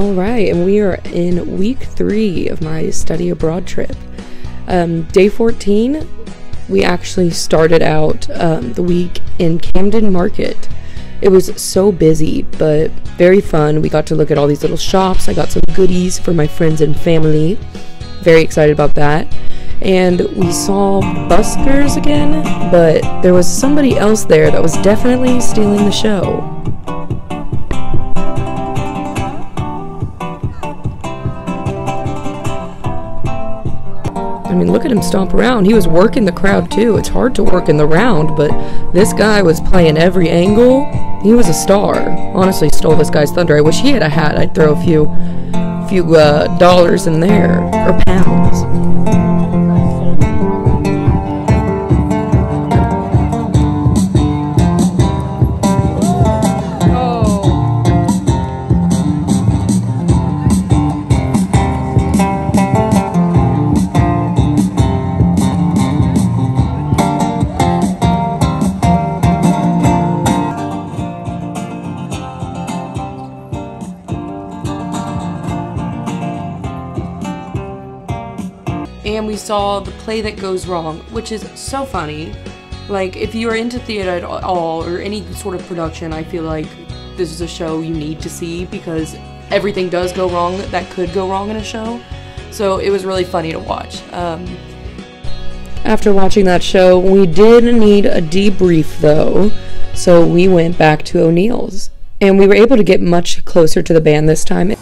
All right, and we are in week three of my study abroad trip. Um, day 14, we actually started out um, the week in Camden Market. It was so busy, but very fun. We got to look at all these little shops. I got some goodies for my friends and family. Very excited about that. And we saw buskers again, but there was somebody else there that was definitely stealing the show. I mean, look at him stomp around. He was working the crowd too. It's hard to work in the round, but this guy was playing every angle. He was a star. Honestly, stole this guy's thunder. I wish he had a hat. I'd throw a few, few uh, dollars in there or pounds. And we saw the play that goes wrong, which is so funny. Like, if you are into theater at all or any sort of production, I feel like this is a show you need to see because everything does go wrong that could go wrong in a show. So it was really funny to watch. Um, after watching that show, we did need a debrief though, so we went back to O'Neill's. And we were able to get much closer to the band this time.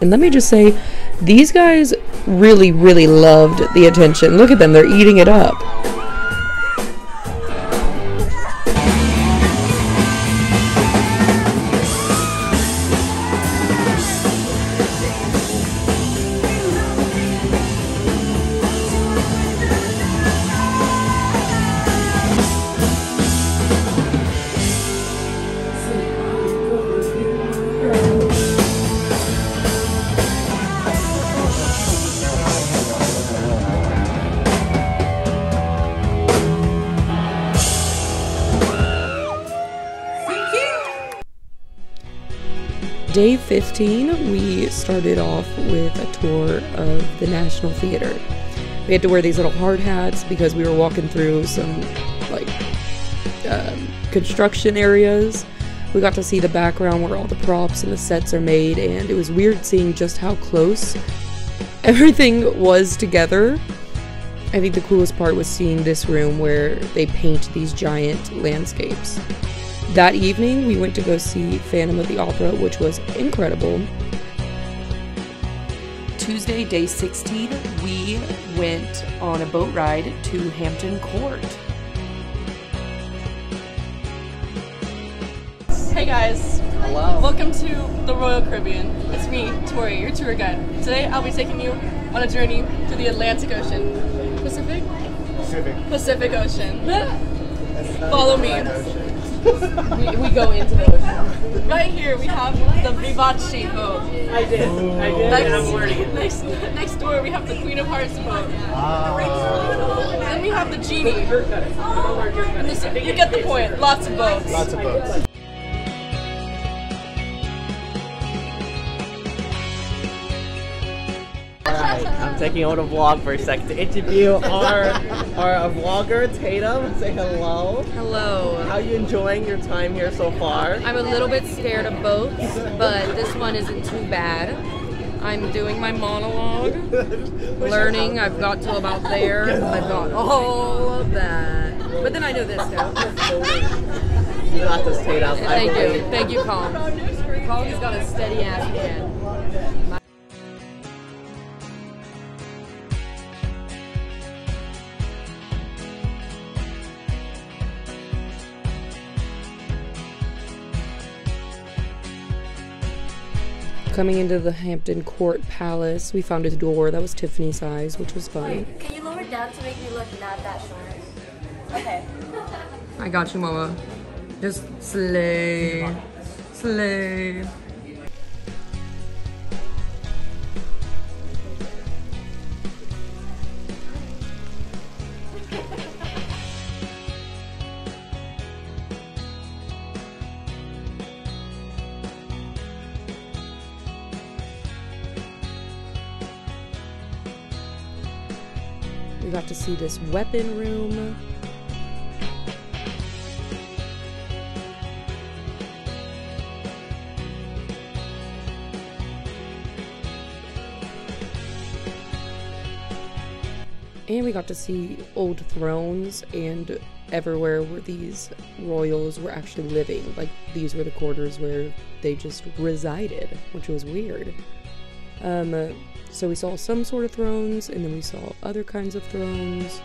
And let me just say, these guys really, really loved the attention. Look at them, they're eating it up. Day 15, we started off with a tour of the National Theater. We had to wear these little hard hats because we were walking through some, like, um, construction areas. We got to see the background where all the props and the sets are made, and it was weird seeing just how close everything was together. I think the coolest part was seeing this room where they paint these giant landscapes. That evening, we went to go see Phantom of the Opera, which was incredible. Tuesday, day 16, we went on a boat ride to Hampton Court. Hey guys. Hello. Welcome to the Royal Caribbean. It's me, Tori, your tour guide. Today I'll be taking you on a journey to the Atlantic Ocean. Pacific? Pacific. Pacific Ocean. Follow me. We, we go into the ocean. Right here we have the Vivace boat. I did. I did. Next, and I'm learning it. next, next door we have the Queen of Hearts boat. Ah. Then we have the Genie. And this, you get the point. Lots of boats. Lots of boats. Alright, I'm taking over the vlog for a second to interview our our vlogger Tatum. Say hello. Hello. How are you enjoying your time here so far? I'm a little bit scared of boats, but this one isn't too bad. I'm doing my monologue, learning. I've got to about there. I've got all of that. But then I know this now. You got this, Tatum. Thank you. Thank you, Calm. Calm's got a steady ass hand. Coming into the Hampton Court Palace, we found a door that was Tiffany size, which was fun. Can you lower it down to make me look not that short? Okay. I got you, mama. Just slay. Slay. We got to see this weapon room. And we got to see old thrones, and everywhere where these royals were actually living. Like, these were the quarters where they just resided, which was weird. Um, uh, so we saw some sort of thrones, and then we saw other kinds of thrones.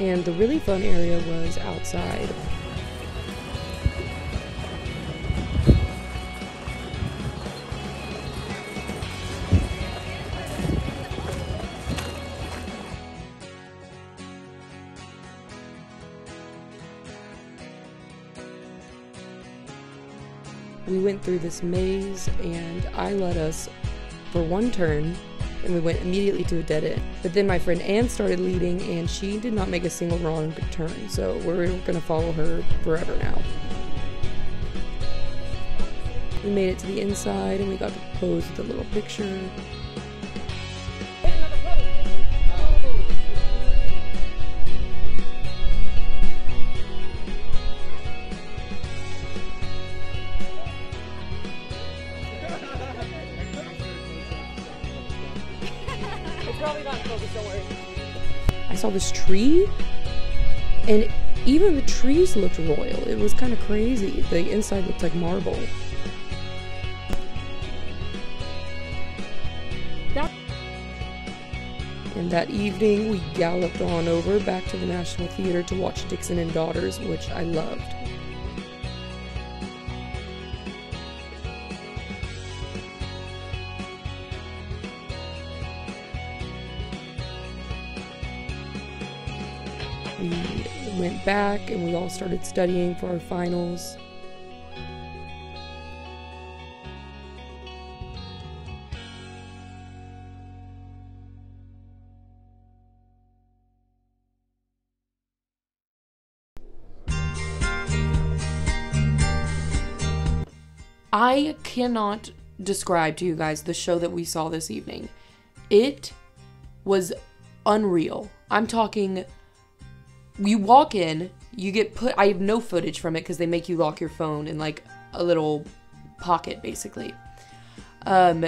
And the really fun area was outside. We went through this maze and I led us for one turn and we went immediately to a dead end. But then my friend Anne started leading and she did not make a single wrong turn, so we're gonna follow her forever now. We made it to the inside and we got to pose with a little picture. I saw this tree, and even the trees looked royal. It was kind of crazy. The inside looked like marble. And that evening, we galloped on over back to the National Theater to watch Dixon and Daughters, which I loved. We went back and we all started studying for our finals. I cannot describe to you guys the show that we saw this evening. It was unreal. I'm talking you walk in, you get put I have no footage from it because they make you lock your phone in like a little pocket basically. Um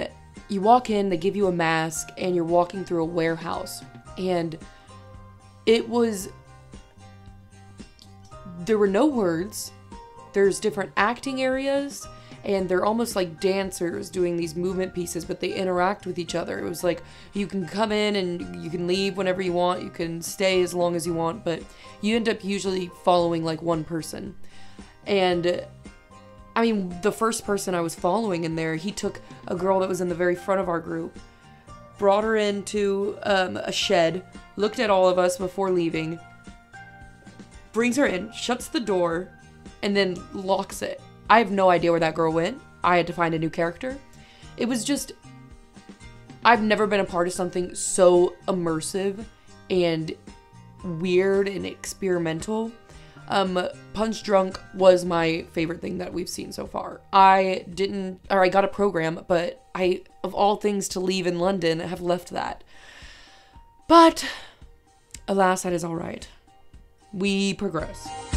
you walk in, they give you a mask and you're walking through a warehouse and it was there were no words. There's different acting areas and they're almost like dancers doing these movement pieces, but they interact with each other. It was like you can come in and you can leave whenever you want, you can stay as long as you want, but you end up usually following like one person. And I mean, the first person I was following in there, he took a girl that was in the very front of our group, brought her into um, a shed, looked at all of us before leaving, brings her in, shuts the door, and then locks it. I have no idea where that girl went. I had to find a new character. It was just. I've never been a part of something so immersive and weird and experimental. Um, Punchdrunk was my favorite thing that we've seen so far. I didn't, or I got a program, but I, of all things to leave in London, have left that. But, alas, that is alright. We progress.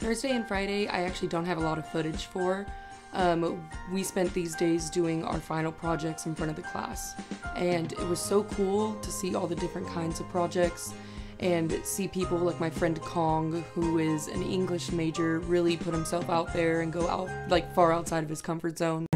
Thursday and Friday, I actually don't have a lot of footage for. Um, we spent these days doing our final projects in front of the class, and it was so cool to see all the different kinds of projects and see people like my friend Kong, who is an English major, really put himself out there and go out like far outside of his comfort zone.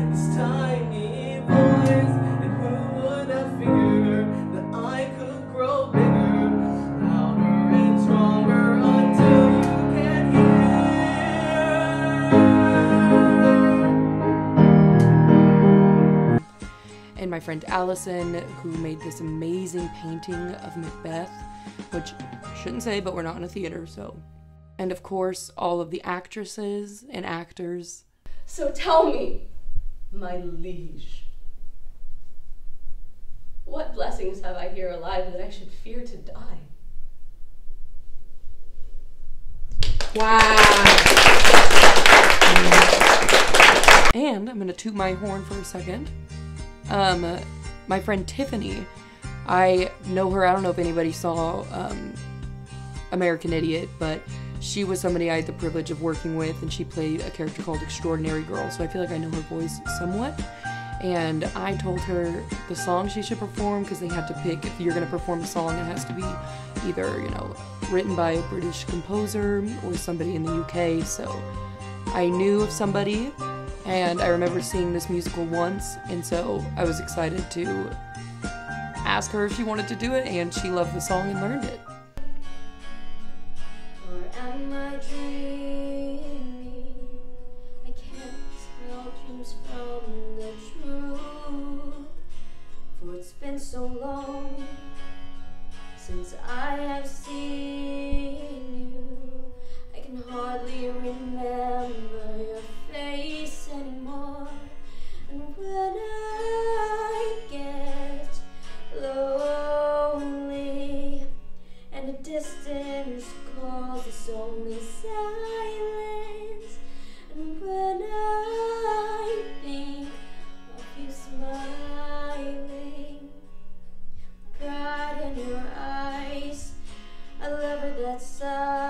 My friend Allison, who made this amazing painting of Macbeth, which I shouldn't say, but we're not in a theater, so. And of course, all of the actresses and actors. So tell me, my liege, What blessings have I here alive that I should fear to die? Wow. And I'm gonna toot my horn for a second. Um, my friend Tiffany, I know her. I don't know if anybody saw um, American Idiot, but she was somebody I had the privilege of working with, and she played a character called Extraordinary Girl. So I feel like I know her voice somewhat. And I told her the song she should perform because they had to pick if you're gonna perform a song, it has to be either you know written by a British composer or somebody in the UK. So I knew of somebody, and I remember seeing this musical once, and so I was excited to ask her if she wanted to do it, and she loved the song and learned it. So long since I have seen your eyes, a lover that sighs.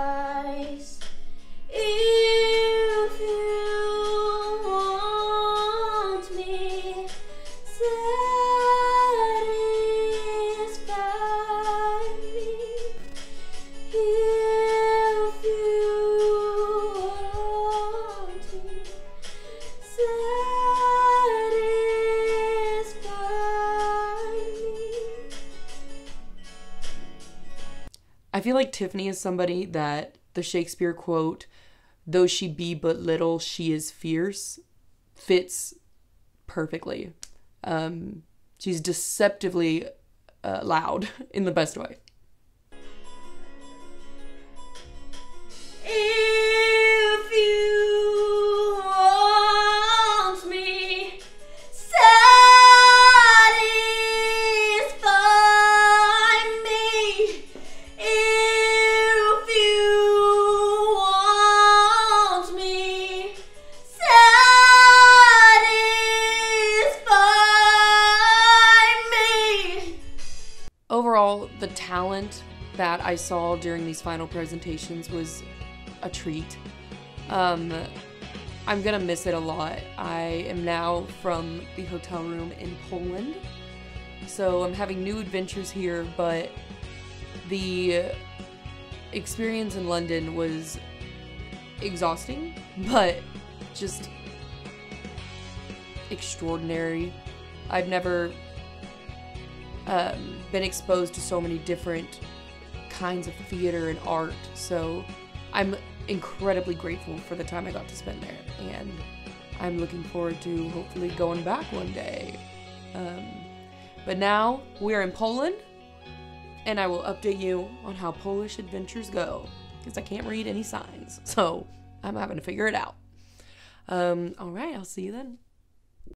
I feel like Tiffany is somebody that the Shakespeare quote, though she be but little, she is fierce, fits perfectly. Um, she's deceptively uh, loud in the best way. I saw during these final presentations was a treat. Um, I'm gonna miss it a lot. I am now from the hotel room in Poland, so I'm having new adventures here, but the experience in London was exhausting, but just extraordinary. I've never um, been exposed to so many different kinds of theater and art, so I'm incredibly grateful for the time I got to spend there, and I'm looking forward to hopefully going back one day. Um, but now we are in Poland, and I will update you on how Polish adventures go because I can't read any signs, so I'm having to figure it out. Um, all right, I'll see you then.